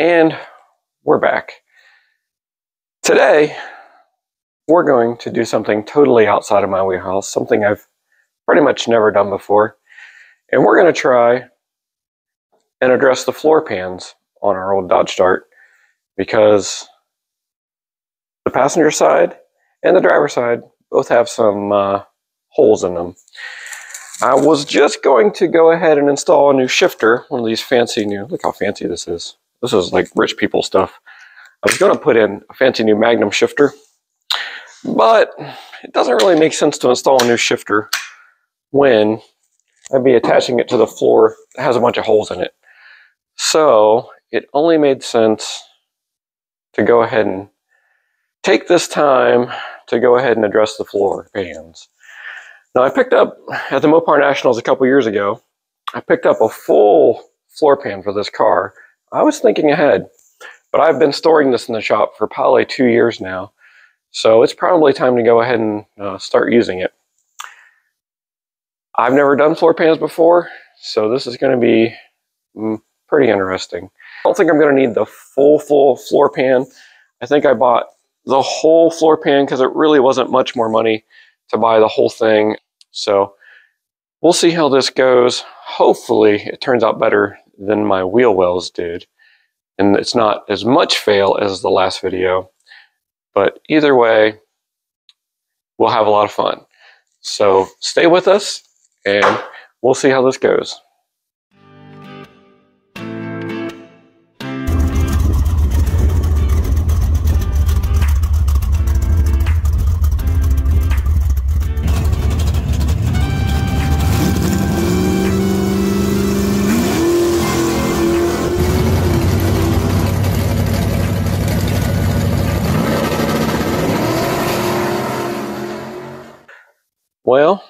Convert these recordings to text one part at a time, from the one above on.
And we're back. Today, we're going to do something totally outside of my wheelhouse, something I've pretty much never done before. And we're going to try and address the floor pans on our old Dodge Dart because the passenger side and the driver side both have some uh, holes in them. I was just going to go ahead and install a new shifter, one of these fancy new, look how fancy this is. This is like rich people stuff. I was going to put in a fancy new Magnum shifter, but it doesn't really make sense to install a new shifter when I'd be attaching it to the floor that has a bunch of holes in it. So it only made sense to go ahead and take this time to go ahead and address the floor pans. Now I picked up at the Mopar Nationals a couple years ago, I picked up a full floor pan for this car. I was thinking ahead, but I've been storing this in the shop for probably two years now. So it's probably time to go ahead and uh, start using it. I've never done floor pans before, so this is going to be mm, pretty interesting. I don't think I'm going to need the full, full floor pan. I think I bought the whole floor pan because it really wasn't much more money to buy the whole thing. So we'll see how this goes. Hopefully it turns out better than my wheel wells did. And it's not as much fail as the last video. But either way, we'll have a lot of fun. So stay with us and we'll see how this goes.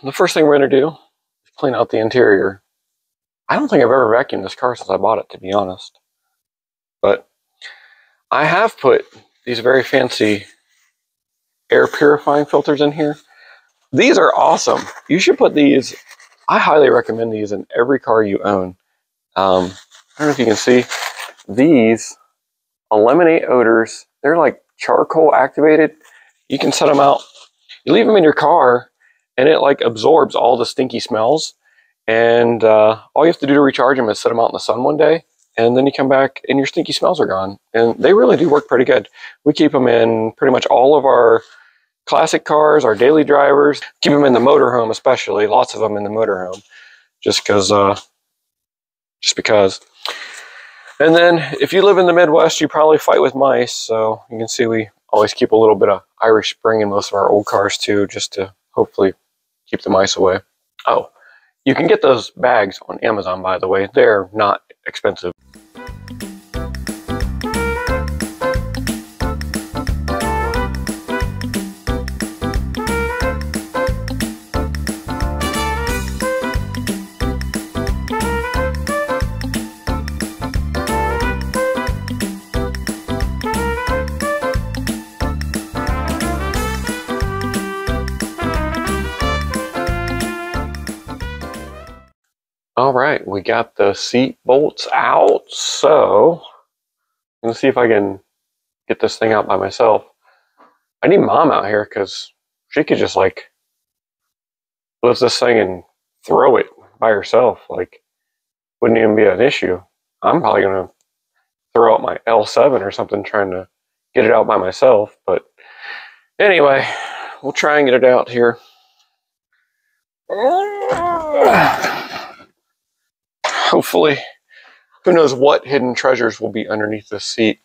The first thing we're going to do is clean out the interior. I don't think I've ever vacuumed this car since I bought it, to be honest. But I have put these very fancy air purifying filters in here. These are awesome. You should put these, I highly recommend these in every car you own. Um, I don't know if you can see, these eliminate odors. They're like charcoal activated. You can set them out. You leave them in your car and it like absorbs all the stinky smells. And uh, all you have to do to recharge them is set them out in the sun one day, and then you come back and your stinky smells are gone. And they really do work pretty good. We keep them in pretty much all of our classic cars, our daily drivers. Keep them in the motorhome, especially. Lots of them in the motorhome, just because. Uh, just because. And then if you live in the Midwest, you probably fight with mice. So you can see we always keep a little bit of Irish Spring in most of our old cars too, just to hopefully keep the mice away. Oh, you can get those bags on Amazon, by the way. They're not expensive. All right, we got the seat bolts out. So let's see if I can get this thing out by myself. I need mom out here because she could just like lift this thing and throw it by herself. Like, wouldn't even be an issue. I'm probably going to throw out my L7 or something trying to get it out by myself. But anyway, we'll try and get it out here. Hopefully, who knows what hidden treasures will be underneath this seat.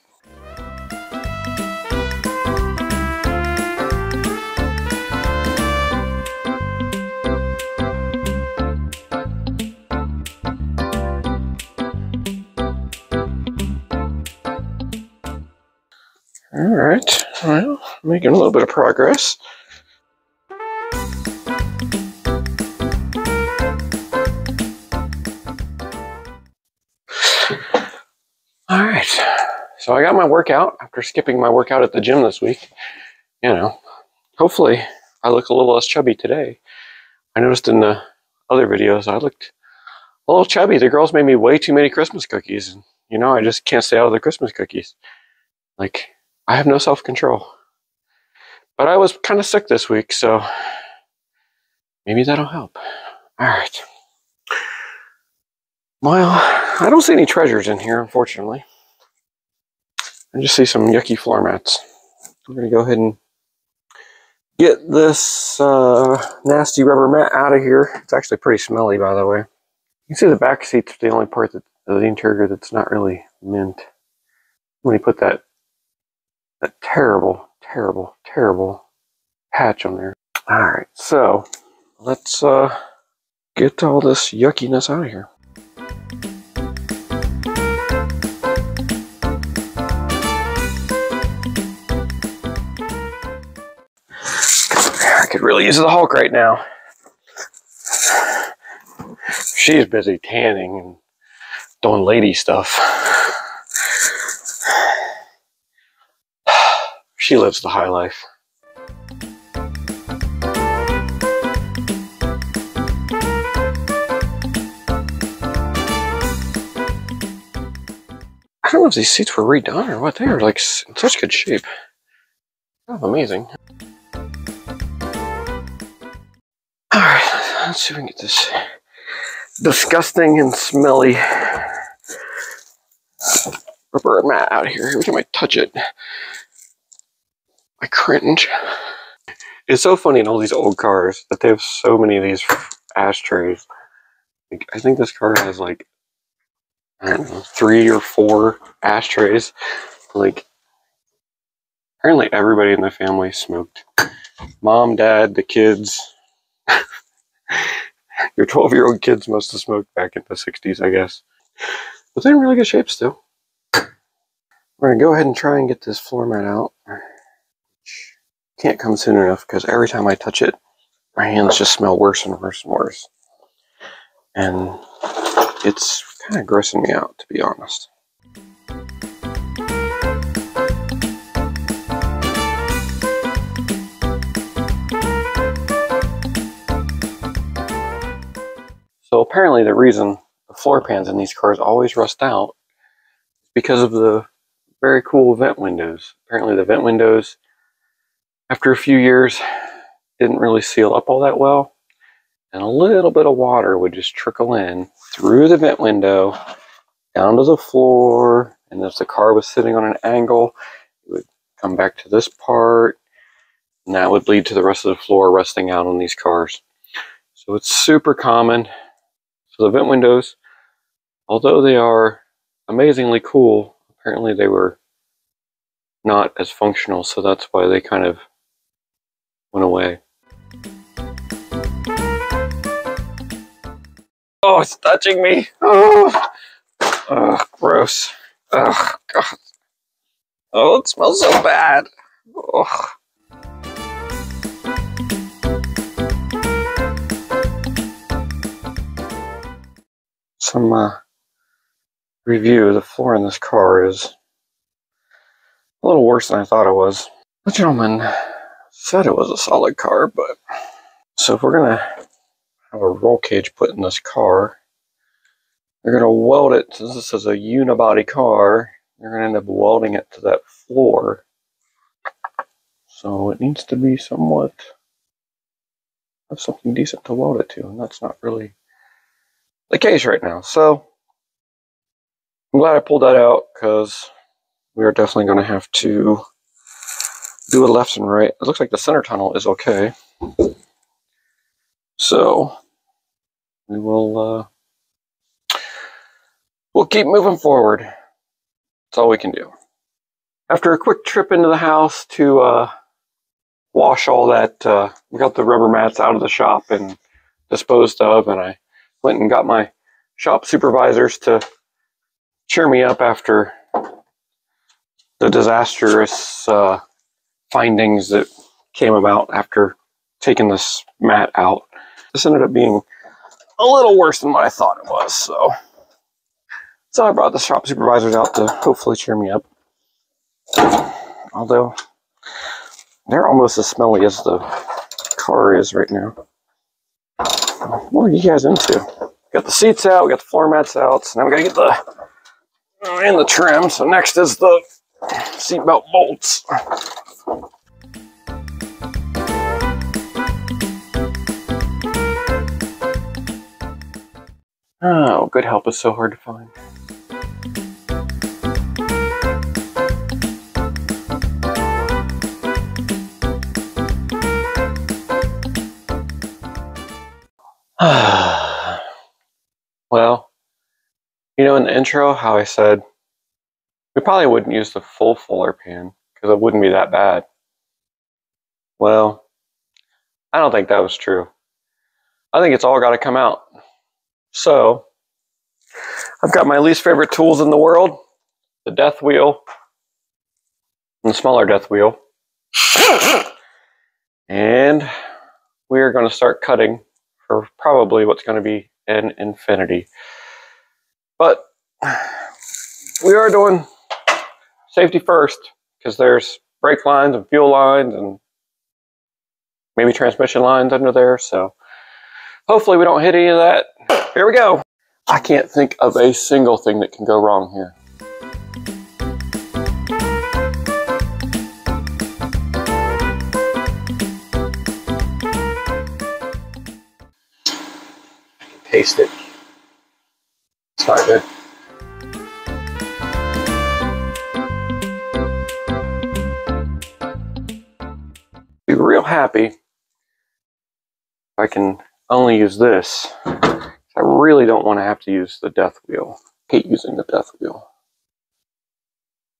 All right, well, making a little bit of progress. All right. So I got my workout after skipping my workout at the gym this week. You know, hopefully I look a little less chubby today. I noticed in the other videos I looked a little chubby. The girls made me way too many Christmas cookies. And You know, I just can't stay out of the Christmas cookies. Like, I have no self control. But I was kind of sick this week, so maybe that'll help. All right. Well, I don't see any treasures in here, unfortunately. I just see some yucky floor mats. I'm going to go ahead and get this uh, nasty rubber mat out of here. It's actually pretty smelly, by the way. You can see the back seat's the only part of the interior that's not really mint. When you put that that terrible, terrible, terrible patch on there. All right, so let's uh, get all this yuckiness out of here. Could really use the Hulk right now. She's busy tanning and doing lady stuff. She lives the high life. I don't know if these seats were redone or what. They are like in such good shape. Oh, amazing. Let's see if we can get this disgusting and smelly rubber mat out of here. Every time I touch it, I cringe. It's so funny in all these old cars that they have so many of these ashtrays. Like, I think this car has like, I don't know, three or four ashtrays. Like, apparently everybody in the family smoked. Mom, dad, the kids. Your 12 year old kids must have smoked back in the 60s, I guess. But they're in really good shape still. We're going to go ahead and try and get this floor mat out. Can't come soon enough because every time I touch it, my hands just smell worse and worse and worse. And it's kind of grossing me out, to be honest. So apparently the reason the floor pans in these cars always rust out is because of the very cool vent windows. Apparently the vent windows after a few years, didn't really seal up all that well. And a little bit of water would just trickle in through the vent window, down to the floor. And if the car was sitting on an angle, it would come back to this part. And that would lead to the rest of the floor rusting out on these cars. So it's super common. So the vent windows, although they are amazingly cool, apparently they were not as functional. So that's why they kind of went away. Oh, it's touching me. Oh, oh gross. Oh, God. Oh, it smells so bad. Oh. Some uh, review. The floor in this car is a little worse than I thought it was. The gentleman said it was a solid car, but so if we're gonna have a roll cage put in this car, they're gonna weld it since this is a unibody car. They're gonna end up welding it to that floor. So it needs to be somewhat have something decent to weld it to, and that's not really the case right now. So I'm glad I pulled that out because we are definitely going to have to do a left and right. It looks like the center tunnel is okay. So we will uh, we'll keep moving forward. That's all we can do. After a quick trip into the house to uh, wash all that, uh, we got the rubber mats out of the shop and disposed of, and I went and got my shop supervisors to cheer me up after the disastrous uh, findings that came about after taking this mat out. This ended up being a little worse than what I thought it was, so. So I brought the shop supervisors out to hopefully cheer me up. Although, they're almost as smelly as the car is right now. What are you guys into? Got the seats out, we got the floor mats out, so now we gotta get the and the trim. So next is the seatbelt bolts. Oh, good help is so hard to find. Ah. Well, you know, in the intro, how I said we probably wouldn't use the full floor pan because it wouldn't be that bad. Well, I don't think that was true. I think it's all got to come out. So, I've got my least favorite tools in the world the death wheel and the smaller death wheel. and we are going to start cutting for probably what's going to be an infinity. But we are doing safety first because there's brake lines and fuel lines and maybe transmission lines under there. So hopefully we don't hit any of that. Here we go. I can't think of a single thing that can go wrong here. Good. Be real happy if I can only use this. I really don't want to have to use the death wheel. I hate using the death wheel.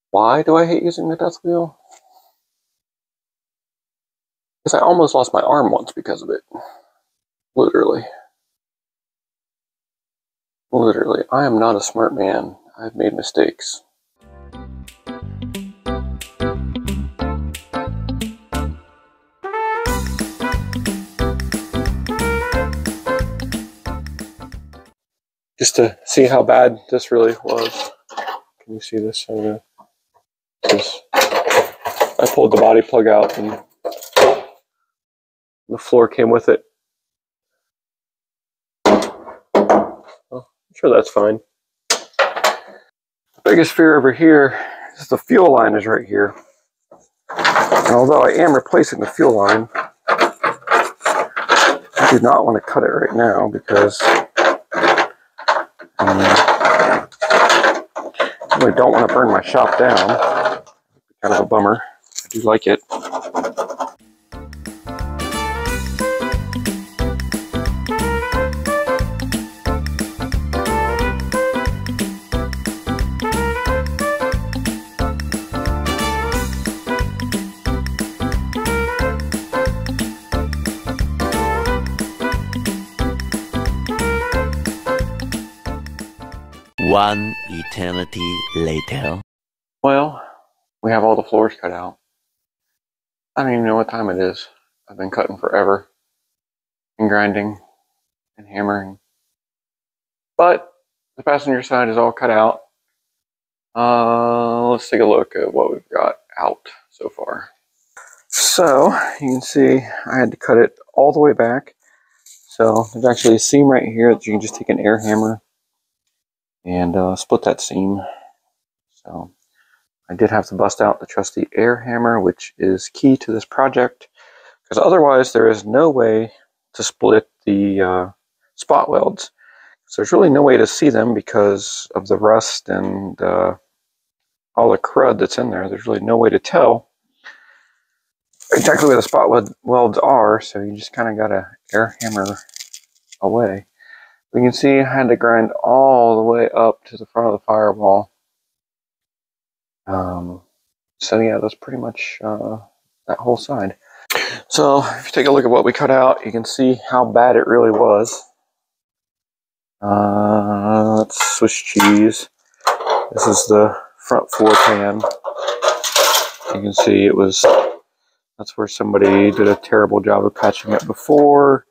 Why do I hate using the death wheel? Because I almost lost my arm once because of it. Literally. Literally. I am not a smart man. I've made mistakes. just to see how bad this really was. Can you see this? I I pulled the body plug out and the floor came with it. Well, I'm sure that's fine. The biggest fear over here is the fuel line is right here. And although I am replacing the fuel line, I do not want to cut it right now because um, I really don't want to burn my shop down. Kind of a bummer. I do like it. One eternity later. Well, we have all the floors cut out. I don't even know what time it is. I've been cutting forever and grinding and hammering. But the passenger side is all cut out. Uh, let's take a look at what we've got out so far. So you can see I had to cut it all the way back. So there's actually a seam right here that you can just take an air hammer and uh, split that seam. So I did have to bust out the trusty air hammer, which is key to this project, because otherwise there is no way to split the uh, spot welds. So there's really no way to see them because of the rust and uh, all the crud that's in there. There's really no way to tell exactly where the spot welds are, so you just kind of got to air hammer away. We can see I had to grind all the way up to the front of the firewall. Um, so yeah, that's pretty much uh, that whole side. So if you take a look at what we cut out, you can see how bad it really was. Uh, that's Swiss cheese. This is the front floor pan. You can see it was, that's where somebody did a terrible job of patching it before.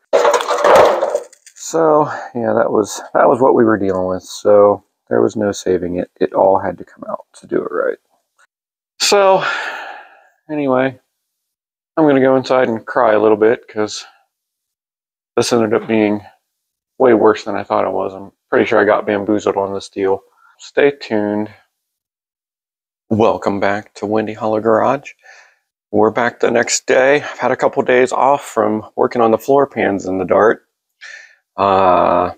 So yeah, that was that was what we were dealing with. So there was no saving it. It all had to come out to do it right. So anyway, I'm gonna go inside and cry a little bit because this ended up being way worse than I thought it was. I'm pretty sure I got bamboozled on this deal. Stay tuned Welcome back to Windy Hollow Garage. We're back the next day. I've had a couple days off from working on the floor pans in the Dart. Uh,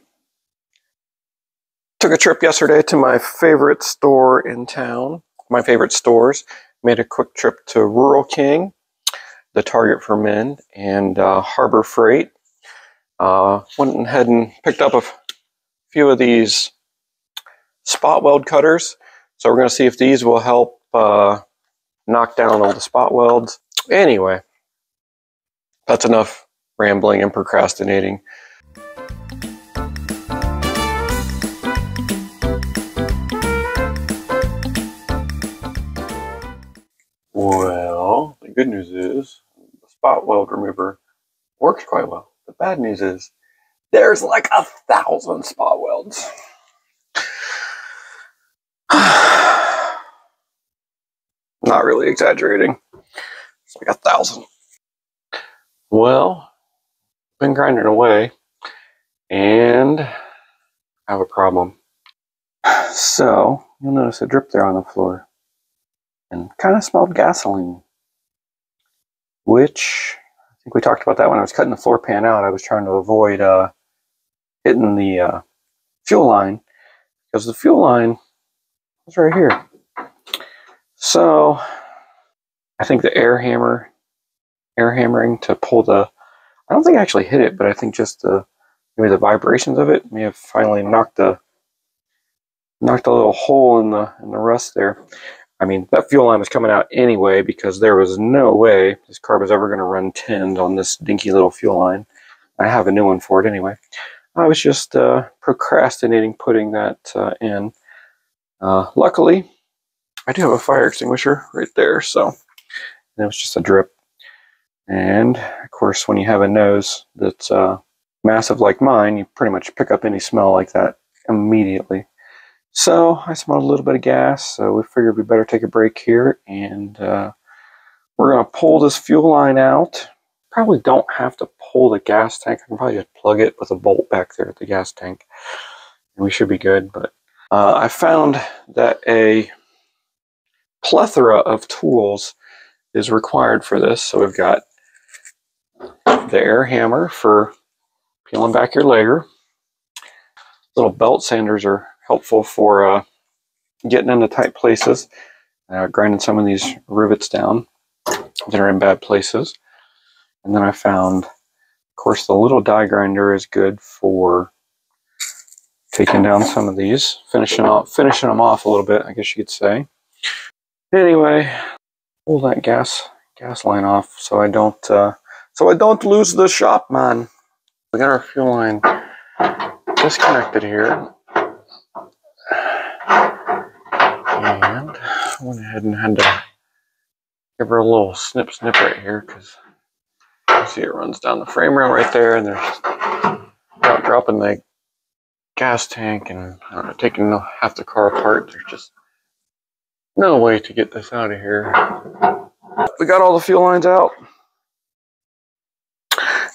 took a trip yesterday to my favorite store in town, my favorite stores. Made a quick trip to Rural King, the Target for Men, and uh, Harbor Freight. Uh, went ahead and picked up a few of these spot weld cutters. So we're going to see if these will help uh, knock down all the spot welds. Anyway, that's enough rambling and procrastinating. Well, the good news is the spot weld remover works quite well. The bad news is there's like a thousand spot welds. Not really exaggerating. It's like a thousand. Well, been grinding away and I have a problem. So, you'll notice a drip there on the floor and kind of smelled gasoline, which I think we talked about that when I was cutting the floor pan out. I was trying to avoid uh, hitting the uh, fuel line because the fuel line is right here. So I think the air hammer, air hammering to pull the, I don't think I actually hit it, but I think just the, maybe the vibrations of it may have finally knocked the, knocked a little hole in the, in the rust there. I mean, that fuel line was coming out anyway because there was no way this car was ever going to run tinned on this dinky little fuel line. I have a new one for it anyway. I was just uh, procrastinating putting that uh, in. Uh, luckily, I do have a fire extinguisher right there, so it was just a drip. And of course, when you have a nose that's uh, massive like mine, you pretty much pick up any smell like that immediately. So I smelled a little bit of gas, so we figured we better take a break here, and uh, we're going to pull this fuel line out. Probably don't have to pull the gas tank. I can probably just plug it with a bolt back there at the gas tank, and we should be good. But uh, I found that a plethora of tools is required for this. So we've got the air hammer for peeling back your layer. Little belt sanders are helpful for uh, getting into tight places, uh, grinding some of these rivets down that are in bad places. And then I found, of course, the little die grinder is good for taking down some of these, finishing off, finishing them off a little bit, I guess you could say. Anyway, pull that gas gas line off so I don't uh, so I don't lose the shop, man. We got our fuel line disconnected here. And I went ahead and had to give her a little snip snip right here because you see it runs down the frame rail right there and there's dropping the gas tank and know, taking half the car apart. There's just no way to get this out of here. We got all the fuel lines out.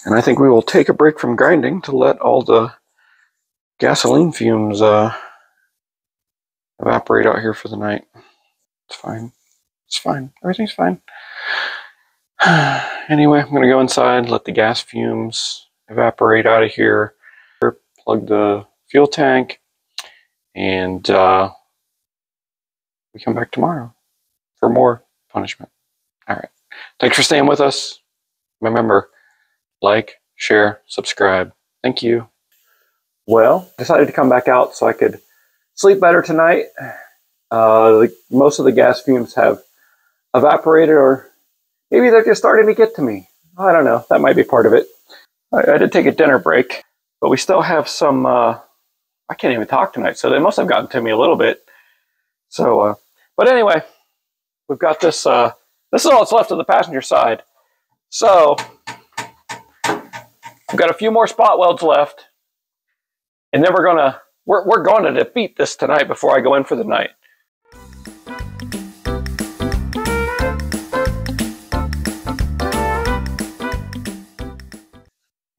And I think we will take a break from grinding to let all the gasoline fumes uh, evaporate out here for the night. It's fine. It's fine. Everything's fine. anyway, I'm going to go inside, let the gas fumes evaporate out of here, plug the fuel tank, and uh, we come back tomorrow for more punishment. All right. Thanks for staying with us. Remember, like, share, subscribe. Thank you. Well, decided to come back out so I could sleep better tonight. Uh, the, most of the gas fumes have evaporated, or maybe they're just starting to get to me. I don't know. That might be part of it. I, I did take a dinner break, but we still have some. Uh, I can't even talk tonight, so they must have gotten to me a little bit. So, uh, but anyway, we've got this. Uh, this is all that's left of the passenger side. So, we've got a few more spot welds left, and then we're gonna we're we're going to defeat this tonight before I go in for the night.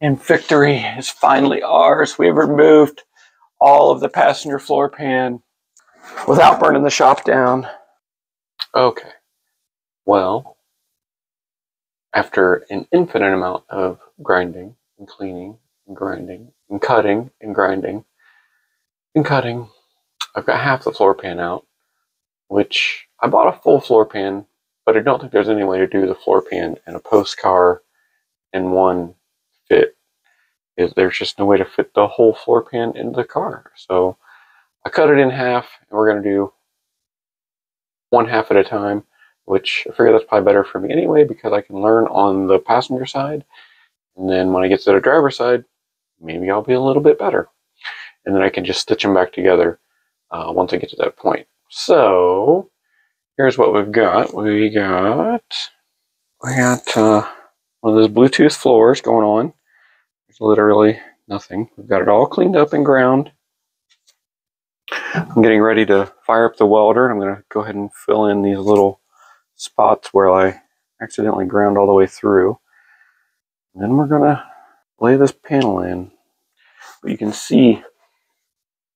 And victory is finally ours. We have removed all of the passenger floor pan without burning the shop down. Okay. Well, after an infinite amount of grinding and cleaning and grinding and cutting and grinding and cutting, I've got half the floor pan out, which I bought a full floor pan, but I don't think there's any way to do the floor pan in a post car in one fit. Is there's just no way to fit the whole floor pan into the car. So I cut it in half, and we're gonna do one half at a time, which I figure that's probably better for me anyway because I can learn on the passenger side, and then when I get to the driver's side, maybe I'll be a little bit better, and then I can just stitch them back together uh, once I get to that point. So here's what we've got. We got we got uh, one of those Bluetooth floors going on. Literally nothing. We've got it all cleaned up and ground. I'm getting ready to fire up the welder. I'm going to go ahead and fill in these little spots where I accidentally ground all the way through. And then we're going to lay this panel in. But you can see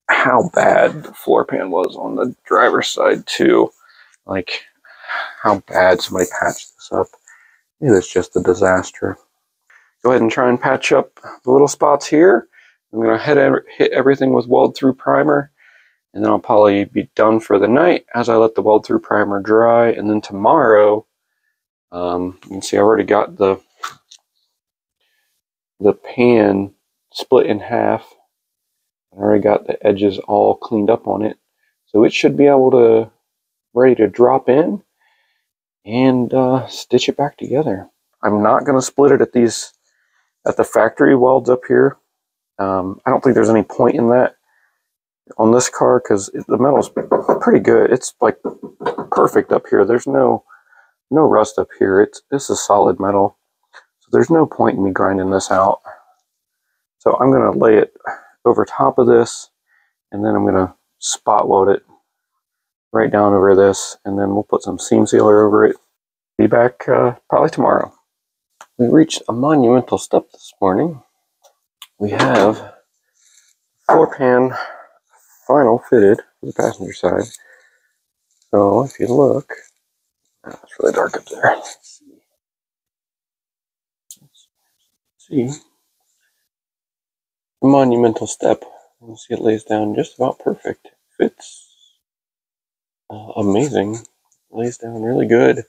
how bad the floor pan was on the driver's side too. Like how bad somebody patched this up. It was just a disaster. Go ahead and try and patch up the little spots here. I'm going to hit everything with weld through primer and then I'll probably be done for the night as I let the weld through primer dry. And then tomorrow, um, you can see I already got the the pan split in half. I already got the edges all cleaned up on it. So it should be able to, ready to drop in and uh, stitch it back together. I'm not going to split it at these, at the factory welds up here. Um, I don't think there's any point in that on this car because the metal's pretty good. It's like perfect up here. There's no no rust up here. It's this is solid metal. So there's no point in me grinding this out. So I'm gonna lay it over top of this and then I'm gonna spot weld it right down over this and then we'll put some seam sealer over it. Be back uh, probably tomorrow. We reached a monumental step this morning. We have floor pan final fitted for the passenger side. So if you look, oh, it's really dark up there. See. The monumental step. You see it lays down just about perfect. Fits uh, amazing. Lays down really good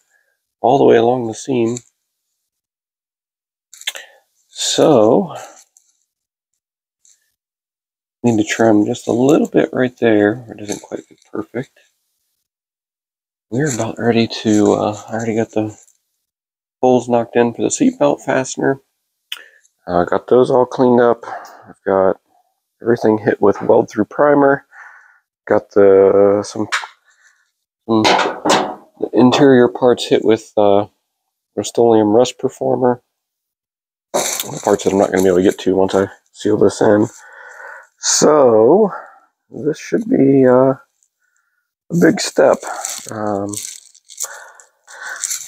all the way along the seam. So Need to trim just a little bit right there. It doesn't quite get perfect. We're about ready to, uh, I already got the holes knocked in for the seatbelt fastener. I uh, got those all cleaned up. I've got everything hit with weld through primer. Got the some, some the interior parts hit with uh, Rust-Oleum Rust Reformer. Parts that I'm not going to be able to get to once I seal this in. So this should be uh, a big step. Um,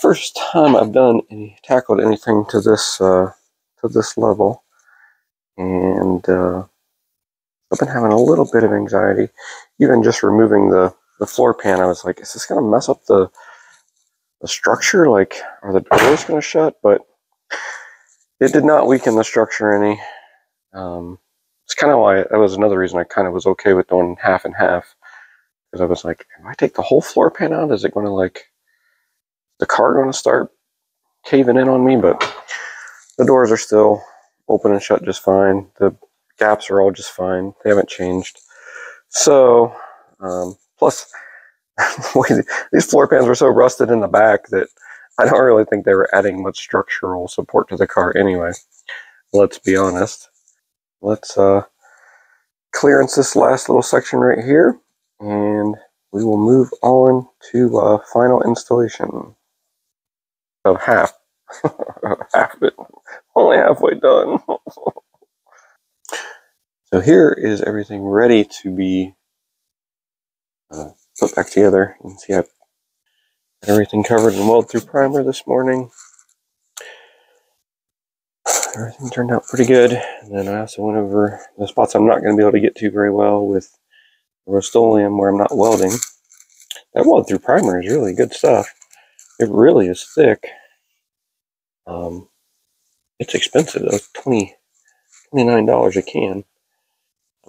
first time I've done any tackled anything to this uh, to this level, and uh, I've been having a little bit of anxiety. Even just removing the the floor pan, I was like, is this going to mess up the the structure? Like, are the doors going to shut? But it did not weaken the structure any. Um, it's kind of why that was another reason I kind of was okay with doing half and half because I was like, if I take the whole floor pan out, is it going to like the car going to start caving in on me? But the doors are still open and shut just fine. The gaps are all just fine. They haven't changed. So, um, plus, these floor pans were so rusted in the back that I don't really think they were adding much structural support to the car anyway. Let's be honest. Let's uh, clearance this last little section right here and we will move on to uh, final installation. Of half. Half of it. Only halfway done. So here is everything ready to be uh, put back together you can see I've everything covered in weld through primer this morning everything turned out pretty good. And then I also went over the spots I'm not going to be able to get to very well with Rust-Oleum where I'm not welding. that weld through primer is really good stuff. It really is thick. Um, it's expensive though, 20 $29 a can.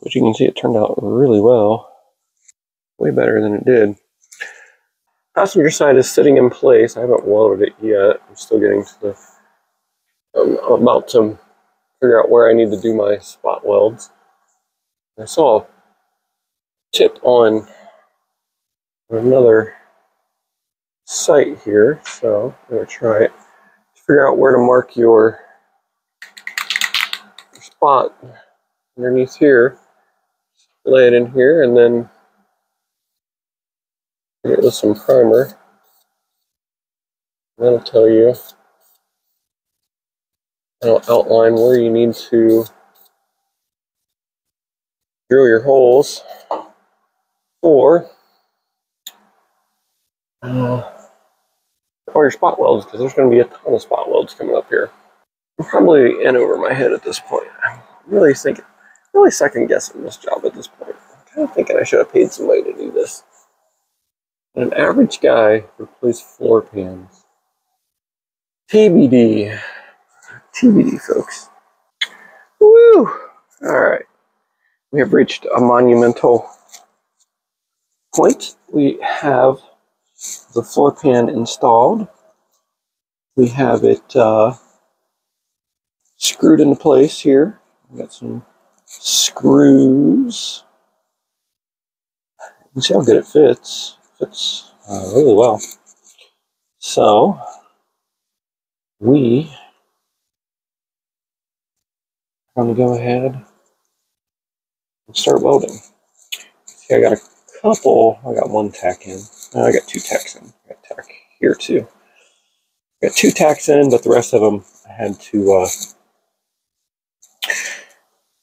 But you can see it turned out really well. Way better than it did. Passenger side is sitting in place. I haven't welded it yet. I'm still getting to the... I'm about to figure out where I need to do my spot welds. I saw a tip on another site here, so I'm going to try it. Figure out where to mark your spot underneath here. Lay it in here and then it with some primer. That'll tell you, I'll outline where you need to drill your holes or uh, or your spot welds because there's going to be a ton of spot welds coming up here. I'm probably in over my head at this point. I'm really thinking, really second guessing this job at this point. I'm kind of thinking I should have paid somebody to do this. An average guy replace floor pans. TBD. TBD, folks. Woo! Alright. We have reached a monumental point. We have the floor pan installed. We have it uh, screwed into place here. We've got some screws. You see how good it fits. It fits uh, really well. So, we are going to go ahead and start welding. See, I got a couple, I got one tack in. I got two tacks in. I got tack here too. I got two tacks in, but the rest of them I had to uh,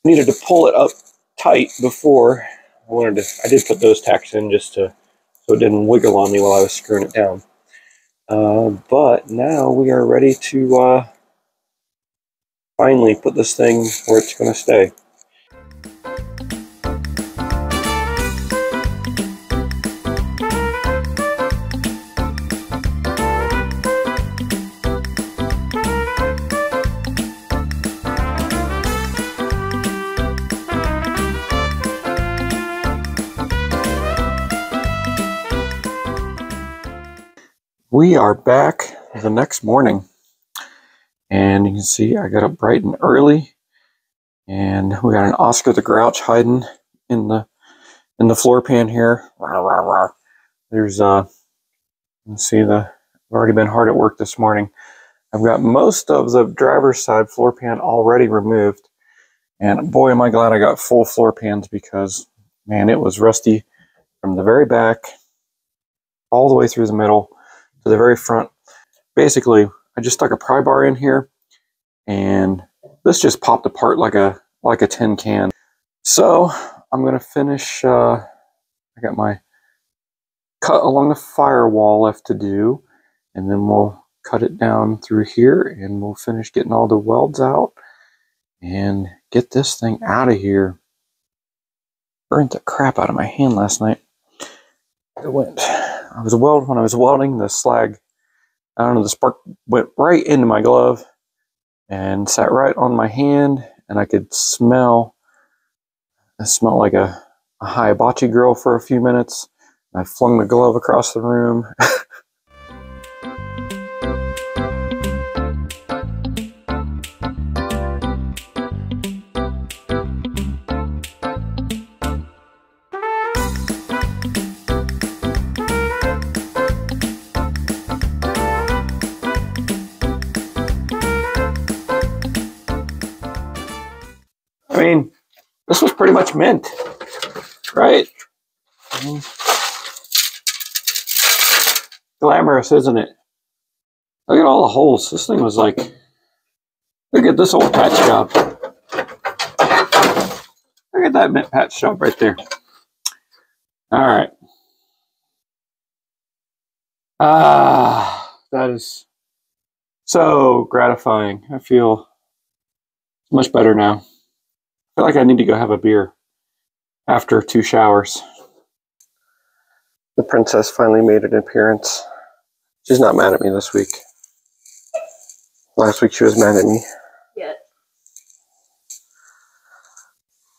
needed to pull it up tight before I wanted to, I did put those tacks in just to, so it didn't wiggle on me while I was screwing it down. Uh, but now we are ready to uh, finally put this thing where it's going to stay. We are back the next morning. And you can see I got up bright and early. And we got an Oscar the Grouch hiding in the in the floor pan here. There's uh see the I've already been hard at work this morning. I've got most of the driver's side floor pan already removed. And boy am I glad I got full floor pans because man it was rusty from the very back all the way through the middle to the very front. Basically, I just stuck a pry bar in here and this just popped apart like a like a tin can. So I'm gonna finish, uh, I got my cut along the firewall left to do and then we'll cut it down through here and we'll finish getting all the welds out and get this thing out of here. Burnt the crap out of my hand last night. It went I was weld when I was welding the slag. I don't know. The spark went right into my glove and sat right on my hand, and I could smell. It smelled like a, a hibachi grill for a few minutes. I flung the glove across the room. this was pretty much mint, right? Glamorous, isn't it? Look at all the holes. This thing was like, look at this old patch job. Look at that mint patch job right there. All right. Ah, that is so gratifying. I feel much better now feel like I need to go have a beer after two showers. The princess finally made an appearance. She's not mad at me this week. Last week she was mad at me. Yeah.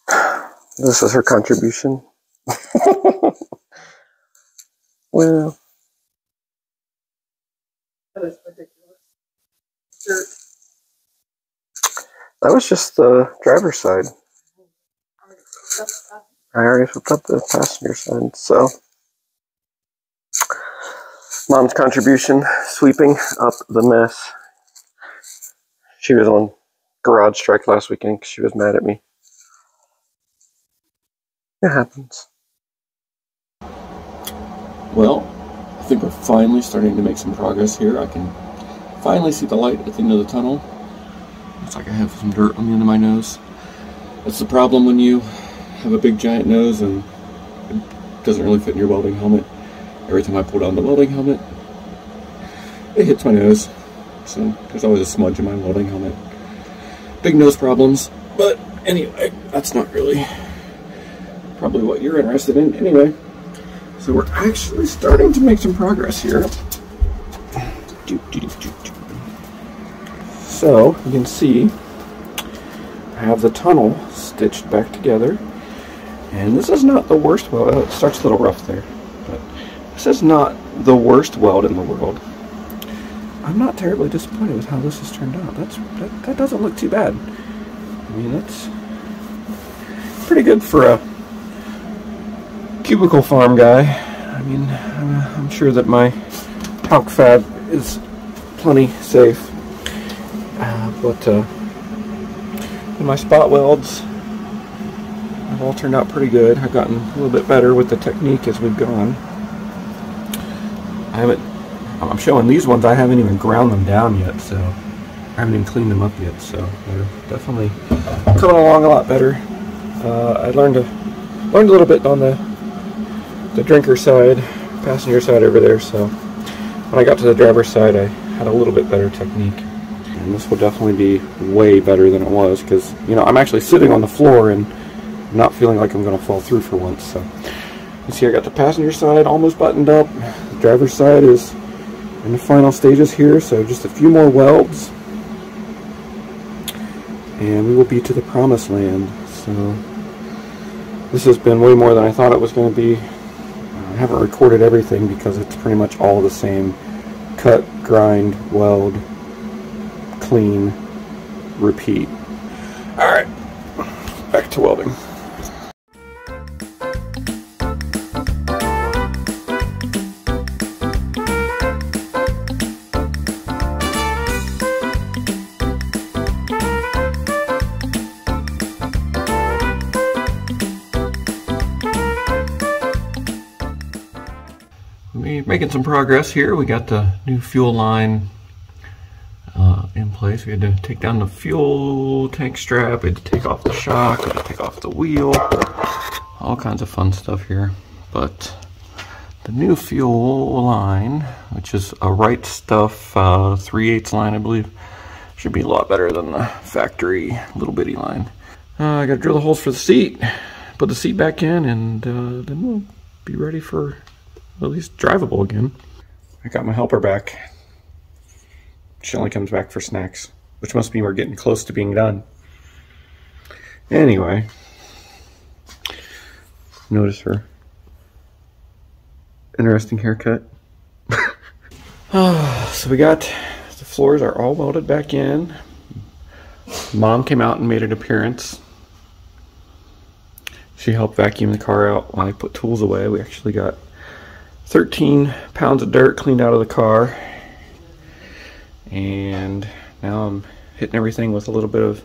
This is her contribution. well, That is ridiculous. Dirt. that was just the driver's side. I'm gonna pick up that. I already flipped up uh, the passenger side, so. Mom's contribution, sweeping up the mess. She was on garage strike last weekend 'cause she was mad at me. It happens. Well, I think we're finally starting to make some progress here. I can finally see the light at the end of the tunnel. Looks like I have some dirt on the end of my nose. That's the problem when you have a big giant nose and it doesn't really fit in your welding helmet. Every time I pull down the welding helmet, it hits my nose. So there's always a smudge in my welding helmet. Big nose problems. But anyway, that's not really probably what you're interested in. Anyway, so we're actually starting to make some progress here. So you can see I have the tunnel stitched back together. And this is not the worst weld. It starts a little rough there. But this is not the worst weld in the world. I'm not terribly disappointed with how this has turned out. That's that, that doesn't look too bad. I mean, that's pretty good for a cubicle farm guy. I mean, I'm, sure that my talc fab is plenty safe. Uh, but uh, my spot welds all turned out pretty good. I've gotten a little bit better with the technique as we've gone. I haven't, I'm showing these ones, I haven't even ground them down yet, so I haven't even cleaned them up yet, so they're definitely coming along a lot better. Uh, I learned a, learned a little bit on the the drinker side, passenger side over there, so when I got to the driver's side, I had a little bit better technique. And this will definitely be way better than it was, because, you know, I'm actually sitting on the floor and not feeling like I'm going to fall through for once, so. You see I got the passenger side almost buttoned up, the driver's side is in the final stages here, so just a few more welds, and we will be to the promised land, so. This has been way more than I thought it was going to be. I haven't recorded everything because it's pretty much all the same. Cut, grind, weld, clean, repeat. Alright, back to welding. We making some progress here. We got the new fuel line uh, in place. We had to take down the fuel tank strap. We had to take off the shock. We had to take off the wheel. All kinds of fun stuff here. But the new fuel line, which is a right stuff uh, 3 8 line, I believe, should be a lot better than the factory little bitty line. Uh, I got to drill the holes for the seat, put the seat back in, and uh, then we'll be ready for at least drivable again. I got my helper back. She only comes back for snacks, which must mean we're getting close to being done. Anyway, notice her interesting haircut. oh, so we got the floors are all welded back in. Mom came out and made an appearance. She helped vacuum the car out while I put tools away. We actually got 13 pounds of dirt cleaned out of the car. And now I'm hitting everything with a little bit of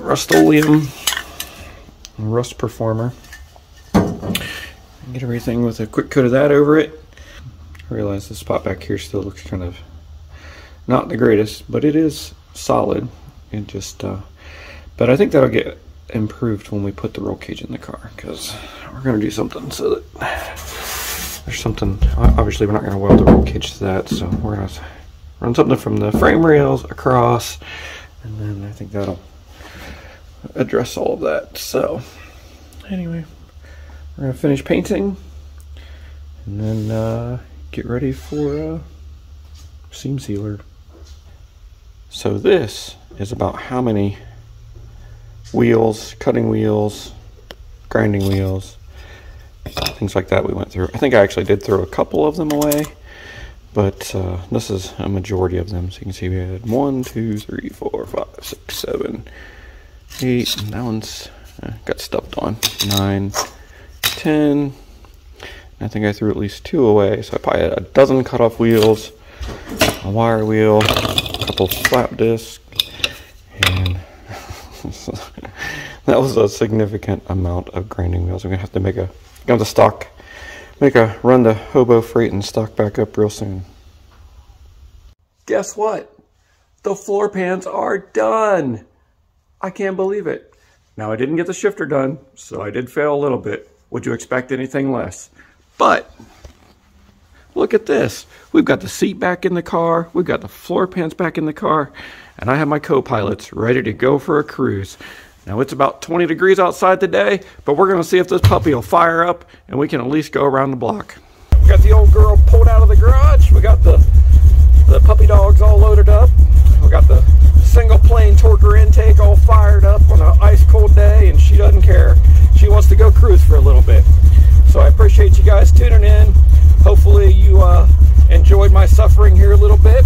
Rust-Oleum Rust Reformer. Get everything with a quick coat of that over it. I realize the spot back here still looks kind of not the greatest, but it is solid. It just, uh, but I think that'll get improved when we put the roll cage in the car because we're to do something so that there's something obviously we're not going to weld the roll cage to that so we're going to run something from the frame rails across and then I think that'll address all of that so anyway we're going to finish painting and then uh, get ready for a seam sealer. So this is about how many wheels, cutting wheels, grinding wheels, things like that we went through. I think I actually did throw a couple of them away, but uh, this is a majority of them. So you can see we had one, two, three, four, five, six, seven, eight, and that one's uh, got stuffed on. Nine, ten. I think I threw at least two away. So I probably had a dozen cutoff wheels, a wire wheel, a couple flap discs, and that was a significant amount of grinding wheels. I'm gonna have to make a gonna to stock, make a run to Hobo Freight and stock back up real soon. Guess what? The floor pans are done. I can't believe it. Now I didn't get the shifter done, so I did fail a little bit. Would you expect anything less? But look at this. We've got the seat back in the car. We've got the floor pans back in the car. And I have my co-pilots ready to go for a cruise. Now it's about 20 degrees outside today, but we're to see if this puppy will fire up and we can at least go around the block. We got the old girl pulled out of the garage. We got the, the puppy dogs all loaded up. We got the single plane Torker intake all fired up on an ice cold day and she doesn't care. She wants to go cruise for a little bit. So I appreciate you guys tuning in. Hopefully you uh, enjoyed my suffering here a little bit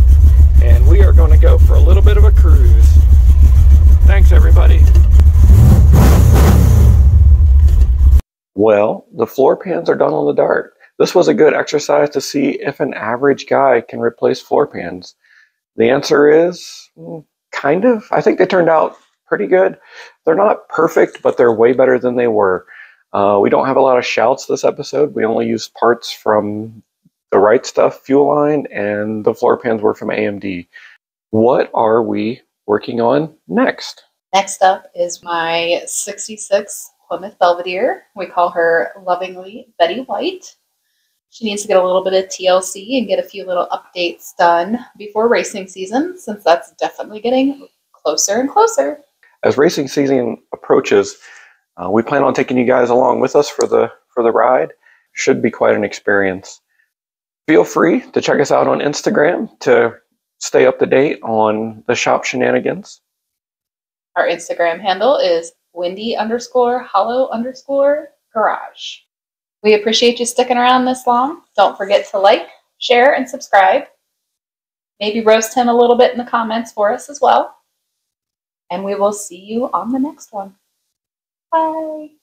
and we are to go for a little bit of a cruise. Thanks everybody. Well, the floor pans are done on the dart. This was a good exercise to see if an average guy can replace floor pans. The answer is mm, kind of. I think they turned out pretty good. They're not perfect, but they're way better than they were. Uh, we don't have a lot of shouts this episode. We only used parts from the right stuff fuel line, and the floor pans were from AMD. What are we working on next? Next up is my 66 Plymouth Belvedere. We call her lovingly Betty White. She needs to get a little bit of TLC and get a few little updates done before racing season, since that's definitely getting closer and closer. As racing season approaches, uh, we plan on taking you guys along with us for the for the ride. Should be quite an experience. Feel free to check us out on Instagram to stay up to date on the shop shenanigans. Our Instagram handle is windy underscore hollow underscore garage. We appreciate you sticking around this long. Don't forget to like, share, and subscribe. Maybe roast him a little bit in the comments for us as well. And we will see you on the next one. Bye.